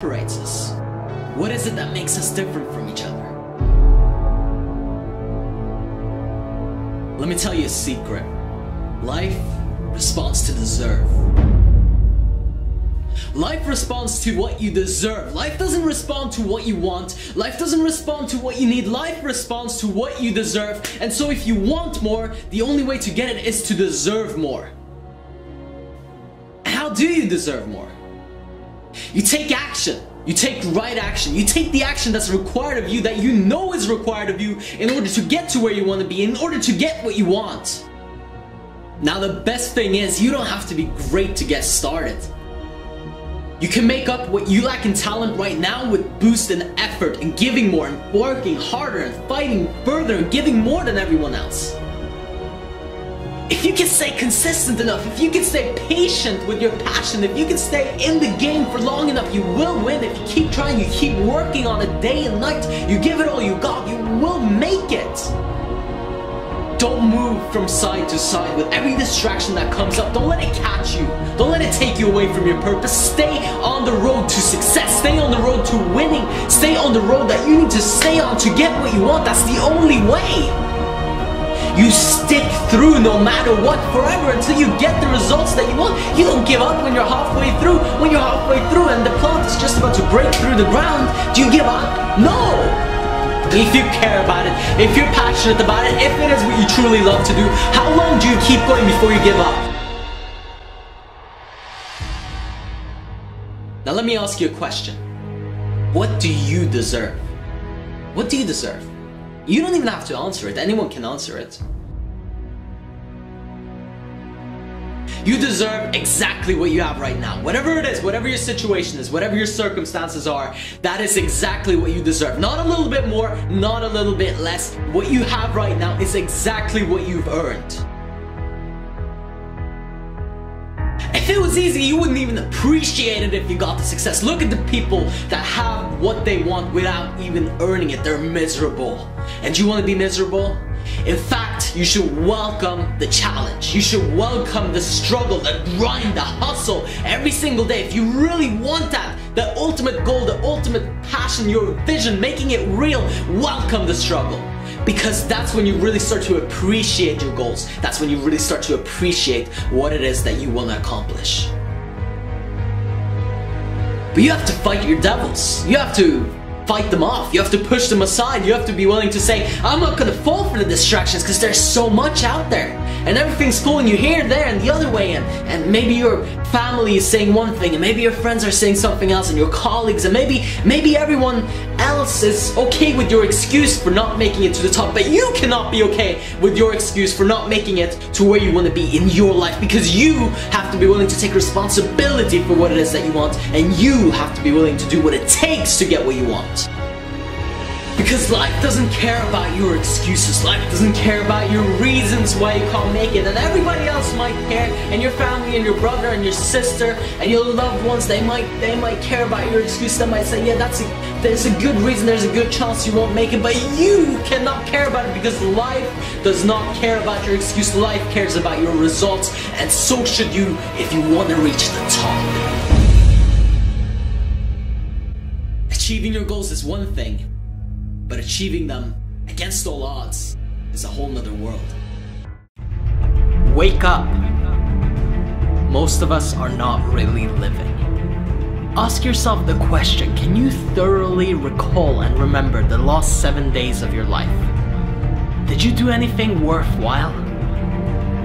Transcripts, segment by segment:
separates us? What is it that makes us different from each other? Let me tell you a secret. Life responds to deserve. Life responds to what you deserve. Life doesn't respond to what you want. Life doesn't respond to what you need. Life responds to what you deserve. And so if you want more, the only way to get it is to deserve more. How do you deserve more? You take action. You take right action. You take the action that's required of you, that you know is required of you in order to get to where you want to be, in order to get what you want. Now the best thing is, you don't have to be great to get started. You can make up what you lack in talent right now with boost and effort and giving more and working harder and fighting further and giving more than everyone else. If you can stay consistent enough, if you can stay patient with your passion, if you can stay in the game for long enough, you will win. If you keep trying, you keep working on it day and night, you give it all you got, you will make it. Don't move from side to side with every distraction that comes up. Don't let it catch you. Don't let it take you away from your purpose. Stay on the road to success. Stay on the road to winning. Stay on the road that you need to stay on to get what you want. That's the only way. You stick through no matter what forever until you get the results that you want. You don't give up when you're halfway through. When you're halfway through and the plant is just about to break through the ground, do you give up? No! If you care about it, if you're passionate about it, if it is what you truly love to do, how long do you keep going before you give up? Now let me ask you a question. What do you deserve? What do you deserve? You don't even have to answer it, anyone can answer it. You deserve exactly what you have right now. Whatever it is, whatever your situation is, whatever your circumstances are, that is exactly what you deserve. Not a little bit more, not a little bit less. What you have right now is exactly what you've earned. Was easy, you wouldn't even appreciate it if you got the success. Look at the people that have what they want without even earning it. They're miserable. And you want to be miserable? In fact, you should welcome the challenge. You should welcome the struggle, the grind, the hustle every single day. If you really want that, the ultimate goal, the ultimate passion, your vision, making it real, welcome the struggle. Because that's when you really start to appreciate your goals. That's when you really start to appreciate what it is that you want to accomplish. But you have to fight your devils. You have to fight them off. You have to push them aside. You have to be willing to say, I'm not gonna fall for the distractions because there's so much out there. And everything's pulling you here, there, and the other way. And, and maybe your family is saying one thing, and maybe your friends are saying something else, and your colleagues, and maybe maybe everyone else is okay with your excuse for not making it to the top, but you cannot be okay with your excuse for not making it to where you want to be in your life because you have to be willing to take responsibility for what it is that you want, and you have to be willing to do what it takes to get what you want. Because life doesn't care about your excuses. Life doesn't care about your reasons why you can't make it. And everybody else might care. And your family and your brother and your sister and your loved ones, they might they might care about your excuse. They might say, yeah, that's a there's a good reason, there's a good chance you won't make it, but you cannot care about it because life does not care about your excuse. Life cares about your results, and so should you if you want to reach the top. Achieving your goals is one thing, but achieving them against all odds is a whole nother world. Wake up! Most of us are not really living. Ask yourself the question can you thoroughly recall and remember the last seven days of your life? Did you do anything worthwhile?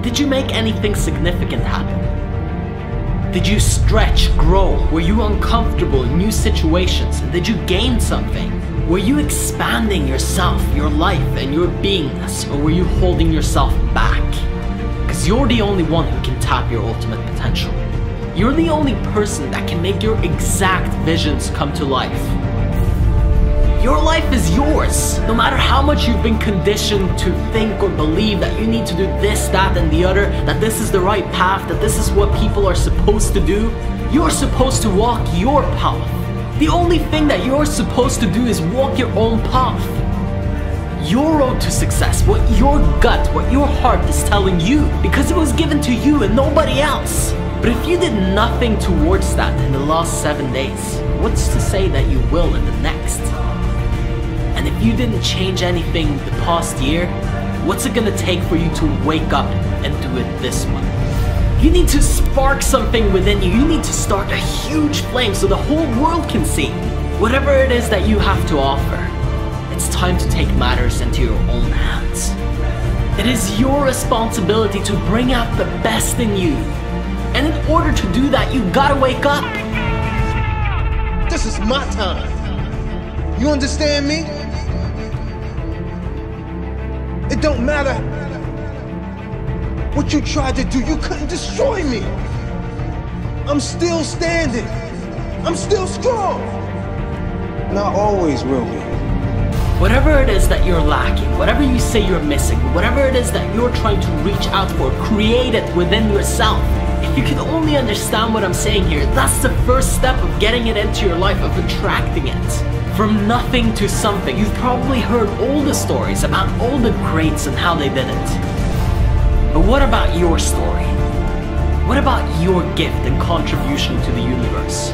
Did you make anything significant happen? Did you stretch, grow? Were you uncomfortable in new situations? Did you gain something? Were you expanding yourself, your life, and your beingness, or were you holding yourself back? Because you're the only one who can tap your ultimate potential. You're the only person that can make your exact visions come to life. Your life is yours. No matter how much you've been conditioned to think or believe that you need to do this, that, and the other, that this is the right path, that this is what people are supposed to do, you're supposed to walk your path. The only thing that you're supposed to do is walk your own path. Your road to success, what your gut, what your heart is telling you, because it was given to you and nobody else. But if you did nothing towards that in the last seven days, what's to say that you will in the next? And if you didn't change anything the past year, what's it gonna take for you to wake up and do it this month? You need to spark something within you. You need to start a huge flame so the whole world can see. Whatever it is that you have to offer, it's time to take matters into your own hands. It is your responsibility to bring out the best in you. And in order to do that, you gotta wake up. This is my time. You understand me? It don't matter what you tried to do, you couldn't destroy me. I'm still standing. I'm still strong. And I always will be. Whatever it is that you're lacking, whatever you say you're missing, whatever it is that you're trying to reach out for, create it within yourself. If you can only understand what I'm saying here, that's the first step of getting it into your life, of attracting it. From nothing to something. You've probably heard all the stories about all the greats and how they did it. But what about your story? What about your gift and contribution to the universe?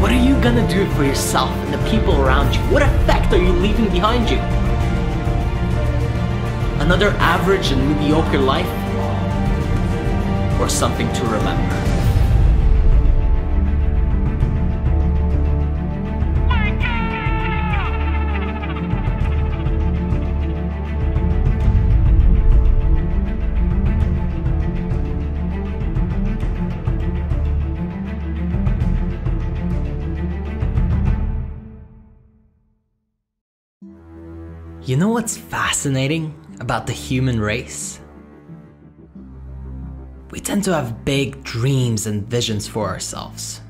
What are you gonna do for yourself and the people around you? What effect are you leaving behind you? Another average and mediocre life? Or something to remember? You know what's fascinating about the human race? We tend to have big dreams and visions for ourselves.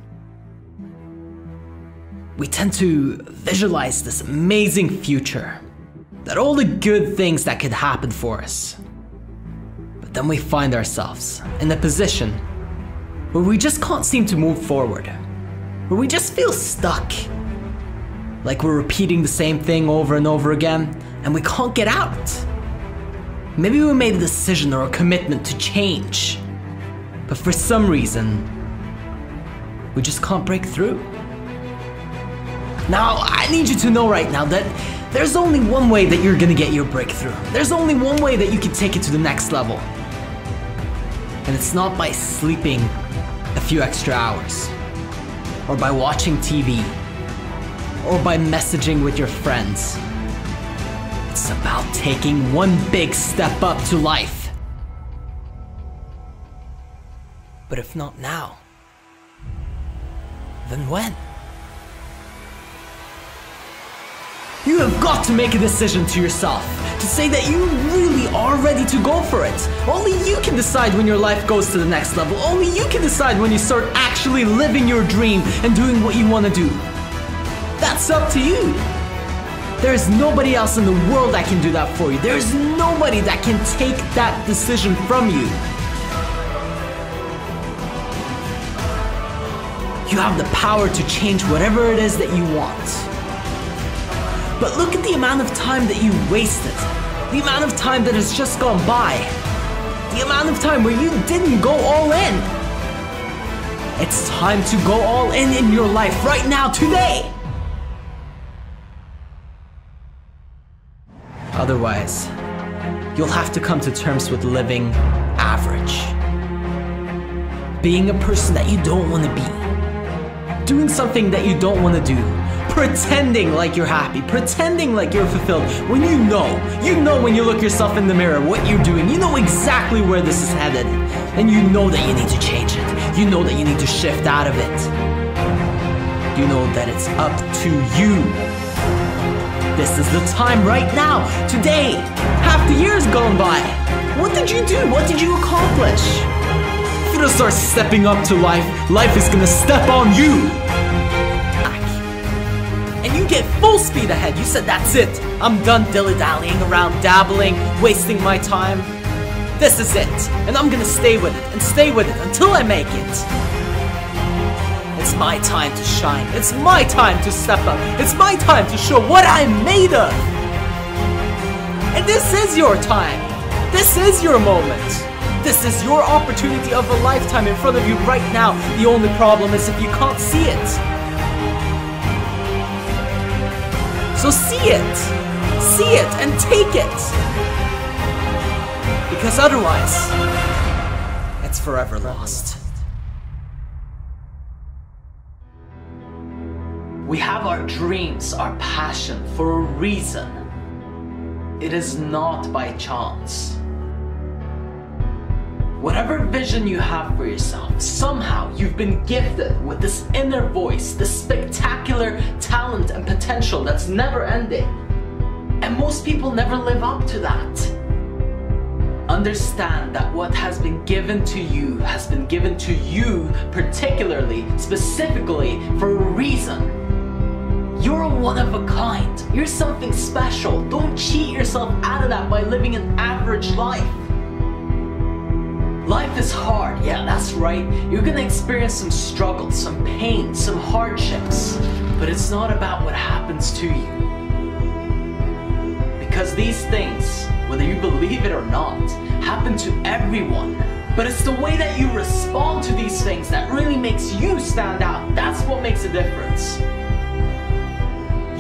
We tend to visualize this amazing future, that all the good things that could happen for us. But then we find ourselves in a position where we just can't seem to move forward, where we just feel stuck like we're repeating the same thing over and over again, and we can't get out. Maybe we made a decision or a commitment to change, but for some reason, we just can't break through. Now, I need you to know right now that there's only one way that you're gonna get your breakthrough. There's only one way that you can take it to the next level. And it's not by sleeping a few extra hours, or by watching TV, or by messaging with your friends. It's about taking one big step up to life. But if not now, then when? You have got to make a decision to yourself to say that you really are ready to go for it. Only you can decide when your life goes to the next level. Only you can decide when you start actually living your dream and doing what you want to do. That's up to you. There is nobody else in the world that can do that for you. There is nobody that can take that decision from you. You have the power to change whatever it is that you want. But look at the amount of time that you wasted. The amount of time that has just gone by. The amount of time where you didn't go all in. It's time to go all in in your life right now, today. Otherwise, you'll have to come to terms with living average. Being a person that you don't want to be. Doing something that you don't want to do. Pretending like you're happy, pretending like you're fulfilled when you know, you know when you look yourself in the mirror what you're doing. You know exactly where this is headed. And you know that you need to change it. You know that you need to shift out of it. You know that it's up to you this is the time right now, today. Half the year's gone by. What did you do? What did you accomplish? If you don't start stepping up to life, life is gonna step on you. And you get full speed ahead. You said, that's it. I'm done dilly-dallying around, dabbling, wasting my time. This is it. And I'm gonna stay with it and stay with it until I make it. It's my time to shine. It's my time to step up. It's my time to show what I'm made of. And this is your time. This is your moment. This is your opportunity of a lifetime in front of you right now. The only problem is if you can't see it. So see it! See it and take it! Because otherwise, it's forever lost. We have our dreams, our passion for a reason. It is not by chance. Whatever vision you have for yourself, somehow you've been gifted with this inner voice, this spectacular talent and potential that's never ending. And most people never live up to that. Understand that what has been given to you has been given to you particularly, specifically, for a reason. You're one of a kind. You're something special. Don't cheat yourself out of that by living an average life. Life is hard, yeah, that's right. You're gonna experience some struggles, some pain, some hardships. But it's not about what happens to you. Because these things, whether you believe it or not, happen to everyone. But it's the way that you respond to these things that really makes you stand out. That's what makes a difference.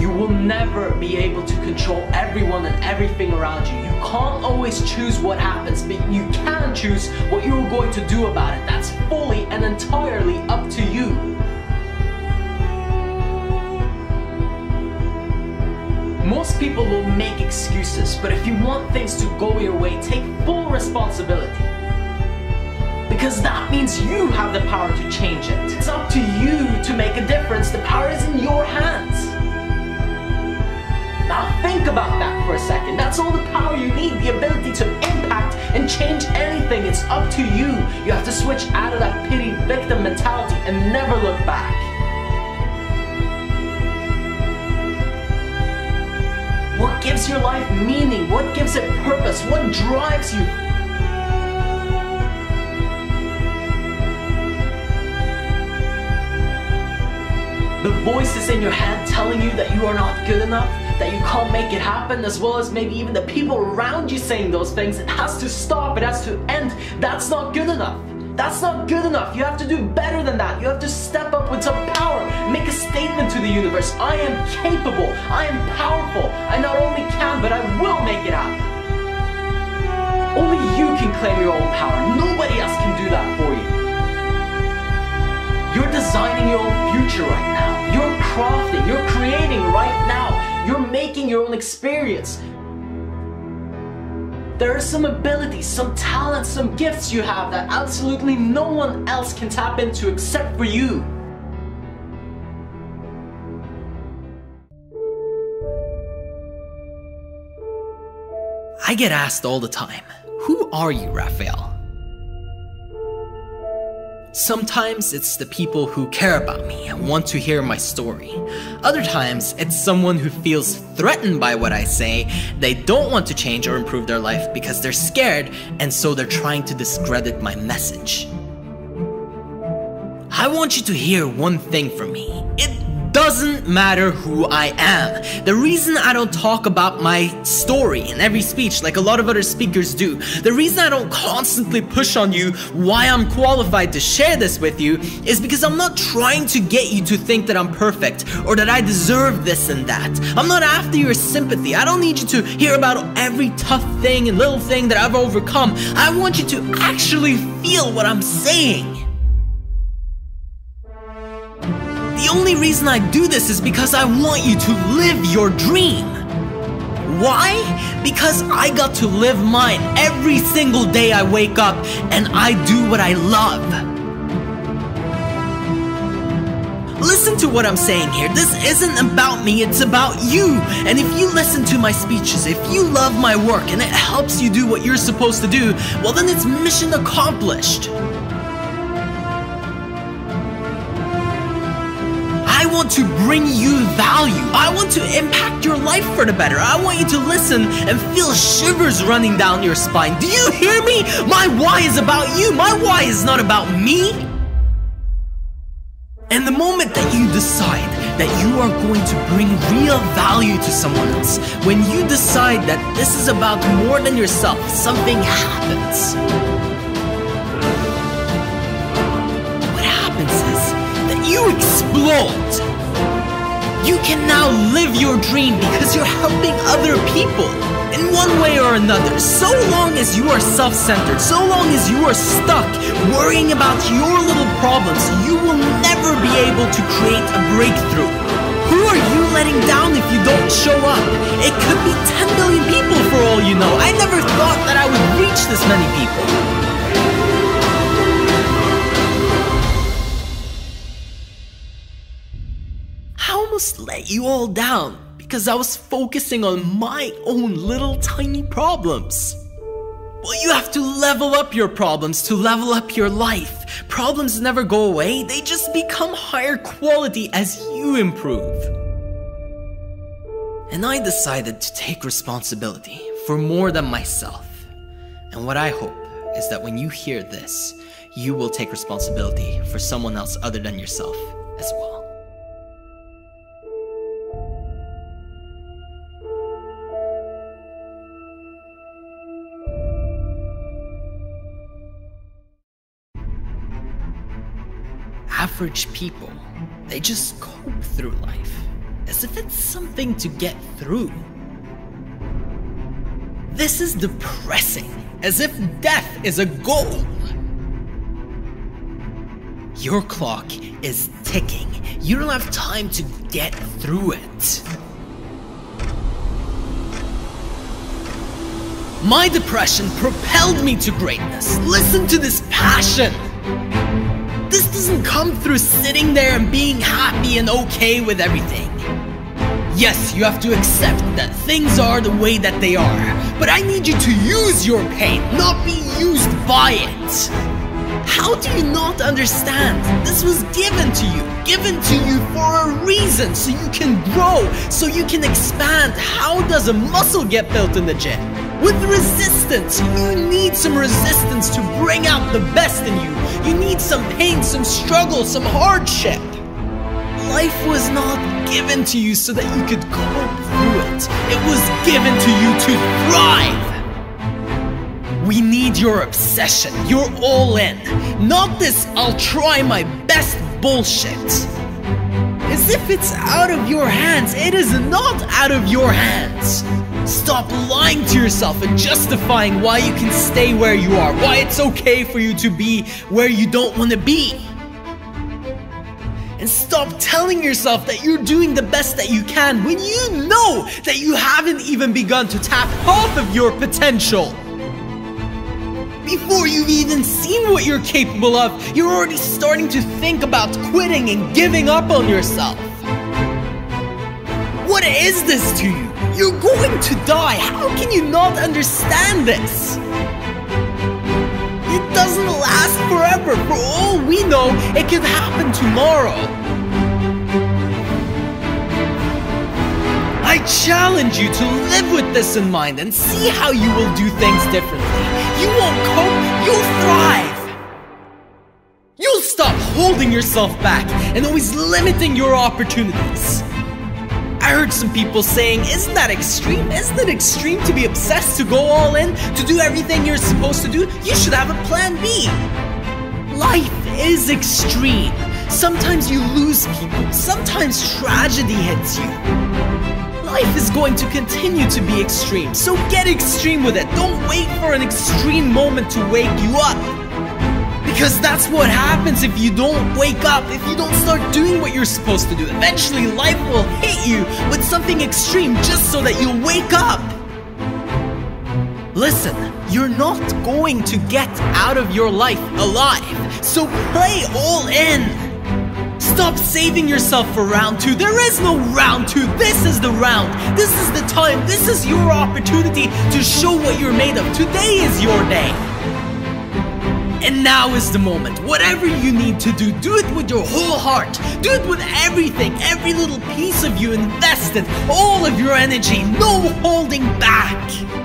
You will never be able to control everyone and everything around you. You can't always choose what happens, but you can choose what you're going to do about it. That's fully and entirely up to you. Most people will make excuses, but if you want things to go your way, take full responsibility. Because that means you have the power to change it. It's up to you to make a difference. The power is in your hands. Now think about that for a second. That's all the power you need, the ability to impact and change anything. It's up to you. You have to switch out of that pity victim mentality and never look back. What gives your life meaning? What gives it purpose? What drives you? The voices in your head telling you that you are not good enough, that you can't make it happen, as well as maybe even the people around you saying those things. It has to stop, it has to end. That's not good enough. That's not good enough. You have to do better than that. You have to step up with some power. Make a statement to the universe. I am capable. I am powerful. I not only can, but I will make it happen. Only you can claim your own power. Nobody else can do that for you. You're designing your own future right now. You're crafting, you're creating right making your own experience. There are some abilities, some talents, some gifts you have that absolutely no one else can tap into except for you. I get asked all the time, who are you, Rafael? Sometimes it's the people who care about me and want to hear my story. Other times, it's someone who feels threatened by what I say. They don't want to change or improve their life because they're scared, and so they're trying to discredit my message. I want you to hear one thing from me. It doesn't matter who I am. The reason I don't talk about my story in every speech like a lot of other speakers do, the reason I don't constantly push on you why I'm qualified to share this with you is because I'm not trying to get you to think that I'm perfect or that I deserve this and that. I'm not after your sympathy. I don't need you to hear about every tough thing and little thing that I've overcome. I want you to actually feel what I'm saying. The only reason I do this is because I want you to live your dream. Why? Because I got to live mine every single day I wake up and I do what I love. Listen to what I'm saying here. This isn't about me, it's about you. And if you listen to my speeches, if you love my work and it helps you do what you're supposed to do, well, then it's mission accomplished. Want to bring you value. I want to impact your life for the better. I want you to listen and feel shivers running down your spine. Do you hear me? My why is about you. My why is not about me. And the moment that you decide that you are going to bring real value to someone else, when you decide that this is about more than yourself, something happens. You explode. You can now live your dream because you're helping other people in one way or another. So long as you are self centered, so long as you are stuck worrying about your little problems, you will never be able to create a breakthrough. Who are you letting down if you don't show up? It could be 10 billion people for all you know. I never thought that I would reach this many people. Almost let you all down because I was focusing on my own little tiny problems. Well, you have to level up your problems to level up your life. Problems never go away, they just become higher quality as you improve. And I decided to take responsibility for more than myself. And what I hope is that when you hear this, you will take responsibility for someone else other than yourself as well. Average people, they just cope through life as if it's something to get through. This is depressing, as if death is a goal. Your clock is ticking. You don't have time to get through it. My depression propelled me to greatness. Listen to this passion. This doesn't come through sitting there and being happy and okay with everything. Yes, you have to accept that things are the way that they are, but I need you to use your pain, not be used by it. How do you not understand? This was given to you, given to you for a reason, so you can grow, so you can expand. How does a muscle get built in the gym? With resistance, you need some resistance to bring out the best in you. You need some pain, some struggle, some hardship. Life was not given to you so that you could cope through it. It was given to you to thrive. We need your obsession, You're all in, not this I'll try my best bullshit. As if it's out of your hands, it is not out of your hands. Stop lying to yourself and justifying why you can stay where you are, why it's okay for you to be where you don't want to be. And stop telling yourself that you're doing the best that you can when you know that you haven't even begun to tap half of your potential. Before you've even seen what you're capable of, you're already starting to think about quitting and giving up on yourself. What is this to you? You're going to die. How can you not understand this? It doesn't last forever. For all we know, it could happen tomorrow. I challenge you to live with this in mind and see how you will do things differently. You won't cope, you'll thrive. You'll stop holding yourself back and always limiting your opportunities. I heard some people saying, isn't that extreme? Isn't it extreme to be obsessed, to go all in, to do everything you're supposed to do? You should have a plan B. Life is extreme. Sometimes you lose people, sometimes tragedy hits you. Life is going to continue to be extreme, so get extreme with it. Don't wait for an extreme moment to wake you up. Because that's what happens if you don't wake up, if you don't start doing what you're supposed to do. Eventually, life will hit you with something extreme just so that you'll wake up. Listen, you're not going to get out of your life alive, so play all in. Stop saving yourself for round two. There is no round two. This is the round. This is the time. This is your opportunity to show what you're made of. Today is your day. And now is the moment. Whatever you need to do, do it with your whole heart. Do it with everything, every little piece of you invested, all of your energy, no holding back.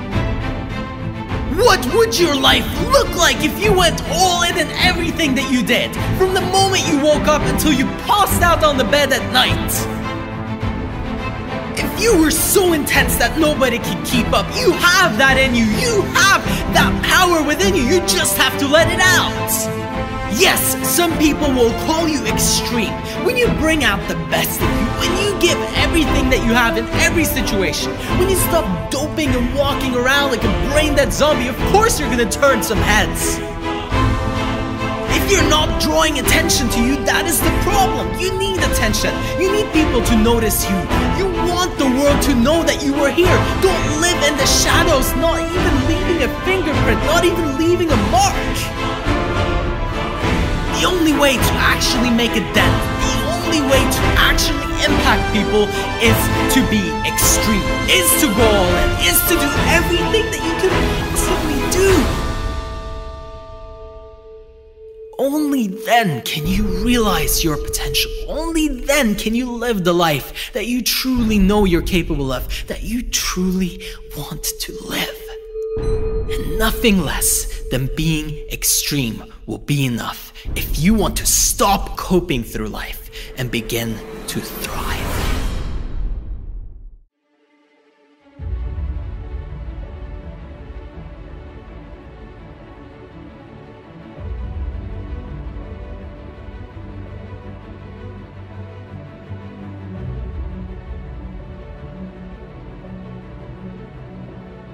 What would your life look like if you went all in in everything that you did? From the moment you woke up until you passed out on the bed at night? If you were so intense that nobody could keep up, you have that in you. You have that power within you. You just have to let it out. Yes, some people will call you extreme. When you bring out the best in you, when you give everything that you have in every situation, when you stop doping and walking around like a brain dead zombie, of course you're gonna turn some heads. If you're not drawing attention to you, that is the problem. You need attention. You need people to notice you. You want the world to know that you are here. Don't live in the shadows, not even leaving a fingerprint, not even leaving a mark. The only way to actually make a dent, only way to actually impact people is to be extreme, is to go all in, is to do everything that you can possibly do. Only then can you realize your potential. Only then can you live the life that you truly know you're capable of, that you truly want to live. And nothing less than being extreme will be enough if you want to stop coping through life and begin to thrive.